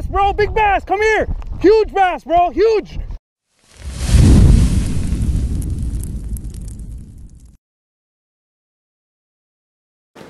bass, bro, big bass, come here. Huge bass, bro, huge.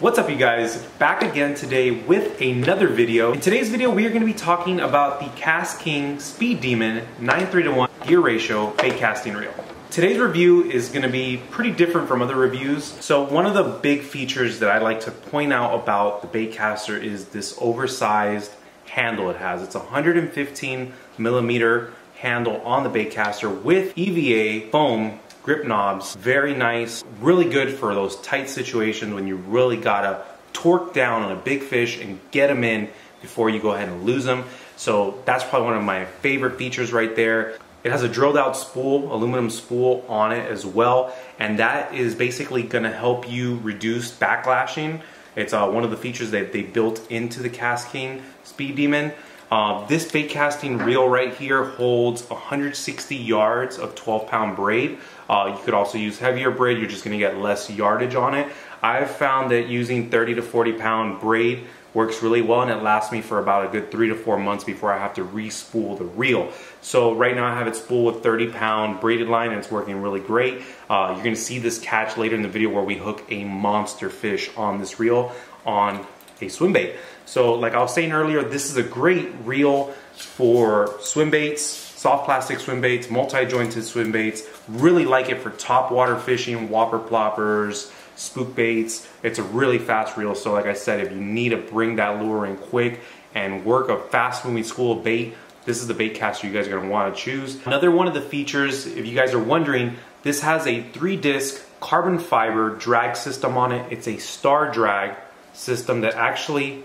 What's up you guys? Back again today with another video. In today's video we are going to be talking about the KastKing Speed Demon 9.3 to 1 gear ratio bait casting reel. Today's review is going to be pretty different from other reviews. So one of the big features that I like to point out about the baitcaster is this oversized handle it has. It's 115 millimeter handle on the baitcaster with EVA foam grip knobs. Very nice, really good for those tight situations when you really gotta torque down on a big fish and get them in before you go ahead and lose them. So that's probably one of my favorite features right there. It has a drilled out spool, aluminum spool on it as well, and that is basically gonna help you reduce backlashing. It's uh, one of the features that they built into the KastKing Speed Demon. Uh, this bait casting reel right here holds 160 yards of 12 pound braid. Uh, you could also use heavier braid, you're just gonna get less yardage on it. I've found that using 30 to 40 pound braid works really well and it lasts me for about a good three to four months before I have to re-spool the reel. So right now I have it spooled with 30 pound braided line and it's working really great. Uh, you're gonna see this catch later in the video where we hook a monster fish on this reel on a swim bait. So like I was saying earlier, this is a great reel for swim baits, soft plastic swim baits, multi-jointed swim baits. Really like it for top water fishing, whopper ploppers, spook baits. It's a really fast reel. So like I said, if you need to bring that lure in quick and work a fast moving school of bait, this is the bait caster you guys are gonna wanna choose. Another one of the features, if you guys are wondering, this has a three disc carbon fiber drag system on it. It's a star drag system that actually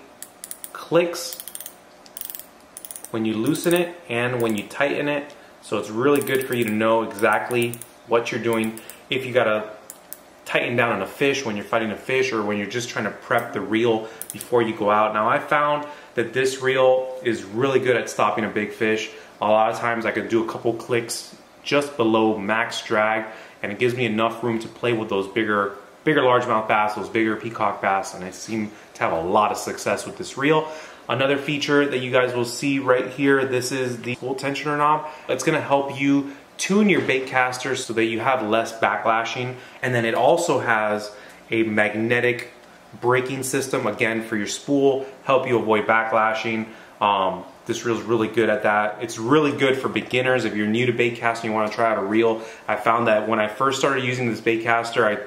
clicks when you loosen it and when you tighten it. So it's really good for you to know exactly what you're doing. If you gotta tighten down on a fish when you're fighting a fish or when you're just trying to prep the reel before you go out. Now I found that this reel is really good at stopping a big fish. A lot of times I could do a couple clicks just below max drag and it gives me enough room to play with those bigger bigger largemouth bass, those bigger peacock bass, and I seem to have a lot of success with this reel. Another feature that you guys will see right here, this is the full tensioner knob. It's gonna help you tune your bait caster so that you have less backlashing. And then it also has a magnetic braking system, again, for your spool, help you avoid backlashing. Um, this reel is really good at that. It's really good for beginners. If you're new to bait casting, you wanna try out a reel. I found that when I first started using this bait caster, I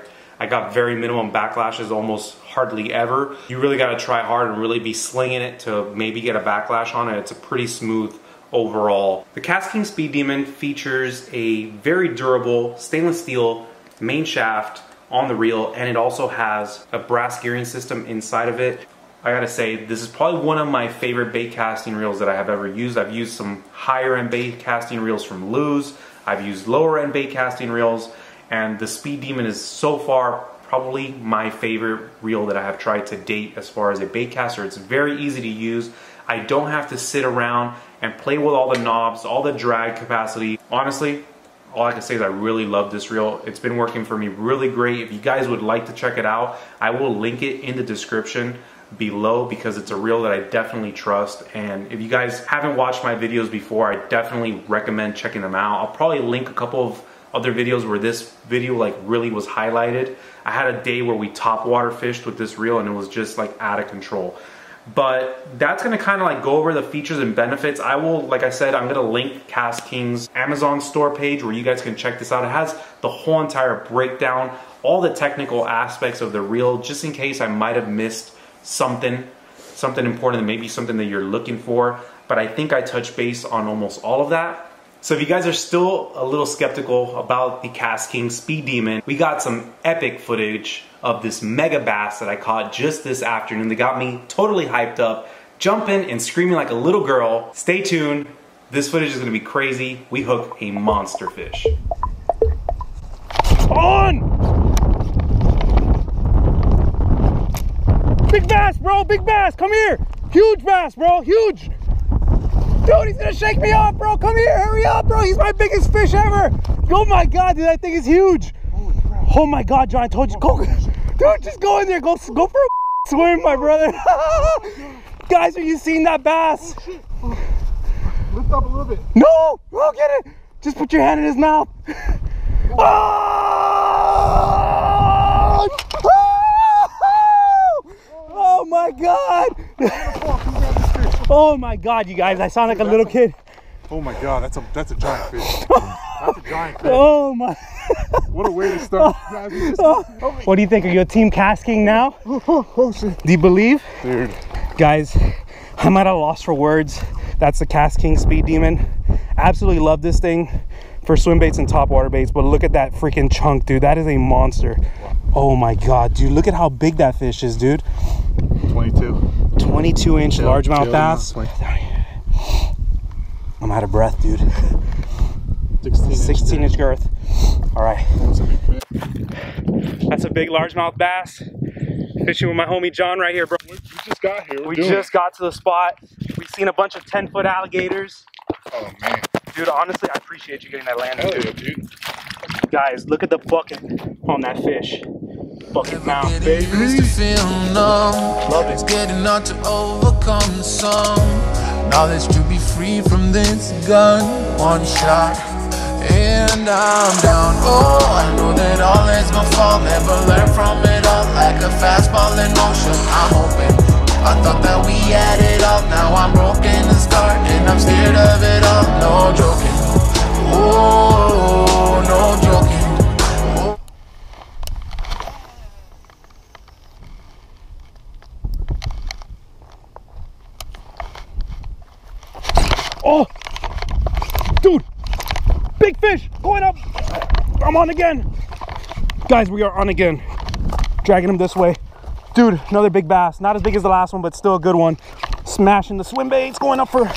I got very minimum backlashes, almost hardly ever. You really gotta try hard and really be slinging it to maybe get a backlash on it. It's a pretty smooth overall. The KastKing Speed Demon features a very durable stainless steel main shaft on the reel and it also has a brass gearing system inside of it. I gotta say, this is probably one of my favorite bait casting reels that I have ever used. I've used some higher end bait casting reels from Lew's. I've used lower end bait casting reels and the Speed Demon is so far probably my favorite reel that I have tried to date as far as a bait caster. It's very easy to use. I don't have to sit around and play with all the knobs, all the drag capacity. Honestly, all I can say is I really love this reel. It's been working for me really great. If you guys would like to check it out, I will link it in the description below because it's a reel that I definitely trust. And if you guys haven't watched my videos before, I definitely recommend checking them out. I'll probably link a couple of other videos where this video like really was highlighted. I had a day where we top water fished with this reel and it was just like out of control. But that's gonna kind of like go over the features and benefits. I will, like I said, I'm gonna link KastKing's Amazon store page where you guys can check this out. It has the whole entire breakdown, all the technical aspects of the reel, just in case I might have missed something, something important, maybe something that you're looking for. But I think I touched base on almost all of that. So if you guys are still a little skeptical about the KastKing Speed Demon, we got some epic footage of this mega bass that I caught just this afternoon that got me totally hyped up, jumping and screaming like a little girl. Stay tuned, this footage is gonna be crazy. We hook a monster fish. On! Big bass, bro, big bass, come here! Huge bass, bro, huge! Dude, he's gonna shake me off, bro. Come here, hurry up, bro. He's my biggest fish ever. Oh my God, dude, that thing is huge. Oh my God, John, I told you, go. Dude, just go in there. Go, go for a swim, my brother. Guys, are you seeing that bass? Oh, oh, lift up a little bit. No, bro, get it. Just put your hand in his mouth. Oh! Oh! Oh my god. Oh my god, you guys, I sound like a little kid. Oh my god, that's a that's a giant fish. That's a giant fish. Oh my. What a way to start. Just- oh. What do you think? Are you a team KastKing now? oh, oh shit. Do you believe? Dude. Guys, I'm at a loss for words. That's the KastKing Speed Demon. Absolutely love this thing for swim baits and top water baits, but look at that freaking chunk, dude. That is a monster. Oh my god, dude. Look at how big that fish is, dude. 22. 22 inch largemouth bass. I'm out of breath, dude. 16. 16 inch girth. All right. That's a big fish. That's a big largemouth bass. Fishing with my homie John right here, bro. We we just got here. We're We doing just got to the spot. We've seen a bunch of 10 foot alligators. Oh man. Dude, honestly, I appreciate you getting that landed, Hell dude. yeah, dude. Guys, look at the bucket on that fish. Bucket mouth, Getting baby. used to feel numb. Love it. It's getting hard to overcome some. Knowledge to be free from this gun. One shot. And I'm down. Oh, I know that all is my fault. Never learn from it all. Like a fastball in motion. I'm hoping. I thought that we had it all. Now I'm broken and scarred. And I'm scared of it all. No joking. Oh, no joking. Oh, dude, big fish going up. I'm on again. Guys, we are on again. Dragging him this way. Dude, another big bass. Not as big as the last one, but still a good one. Smashing the swim baits, going up for.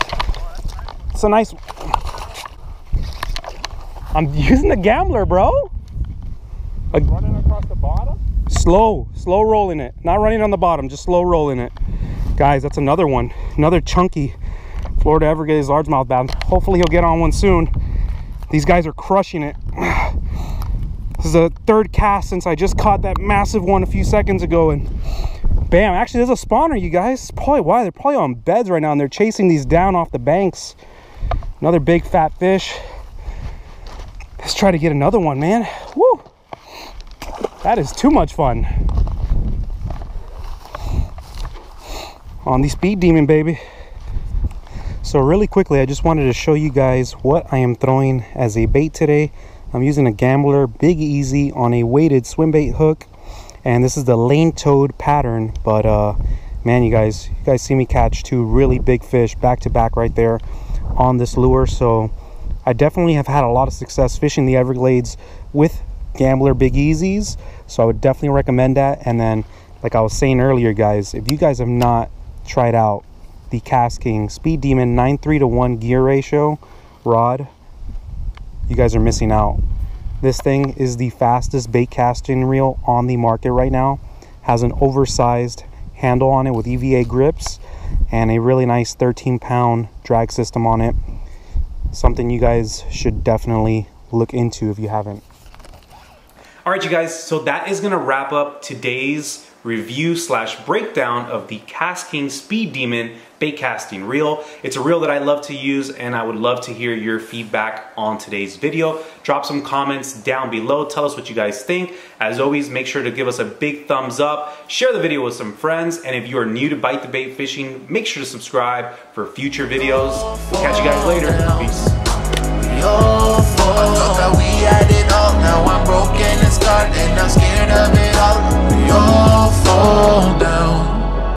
It's a nice. I'm using the gambler, bro. Running across the bottom? Slow, slow rolling it. Not running on the bottom, just slow rolling it. Guys, that's another one. Another chunky Florida Everglades largemouth bass. Hopefully he'll get on one soon. These guys are crushing it. This is the third cast since I just caught that massive one a few seconds ago and bam, actually there's a spawner, you guys. Probably why they're probably on beds right now and they're chasing these down off the banks. Another big fat fish. Let's try to get another one, man. Woo! That is too much fun. On the Speed Demon, baby. So really quickly, I just wanted to show you guys what I am throwing as a bait today. I'm using a Gambler Big Easy on a weighted swim bait hook. And this is the lane toad pattern. But uh, man, you guys, you guys see me catch two really big fish back to back right there on this lure. So I definitely have had a lot of success fishing the Everglades with Gambler Big Easies. So I would definitely recommend that. And then, like I was saying earlier, guys, if you guys have not tried out the KastKing Speed Demon 9.3 to 1 gear ratio rod, you guys are missing out. This thing is the fastest bait casting reel on the market right now. Has an oversized handle on it with EVA grips and a really nice 13 pound drag system on it. Something you guys should definitely look into if you haven't. All right, you guys, so that is gonna wrap up today's review slash breakdown of the KastKing Speed Demon bait casting reel. It's a reel that I love to use and I would love to hear your feedback on today's video. Drop some comments down below. Tell us what you guys think. As always, make sure to give us a big thumbs up. Share the video with some friends. And if you are new to Bite the Bait Fishing, make sure to subscribe for future videos. We'll catch you guys later. Peace. I thought that we had it all. Now I'm broken and scarred, and I'm scared of it all fall down.